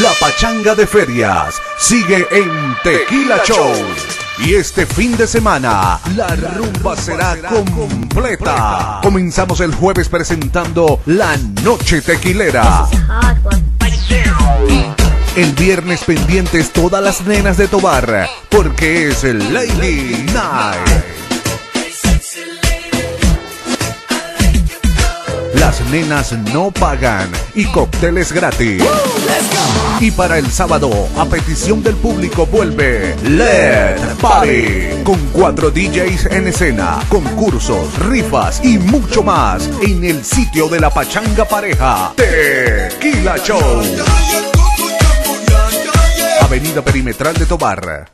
La pachanga de ferias sigue en Tequila Show. Y este fin de semana la rumba será completa. Comenzamos el jueves presentando La Noche Tequilera. El viernes pendientes todas las nenas de Tobar, porque es el Lady Night. Las nenas no pagan y cócteles gratis. Y para el sábado, a petición del público, vuelve LED Party. Con cuatro DJs en escena, concursos, rifas y mucho más en el sitio de la Pachanga Pareja. Tequila Show. Avenida Perimetral de Tobar.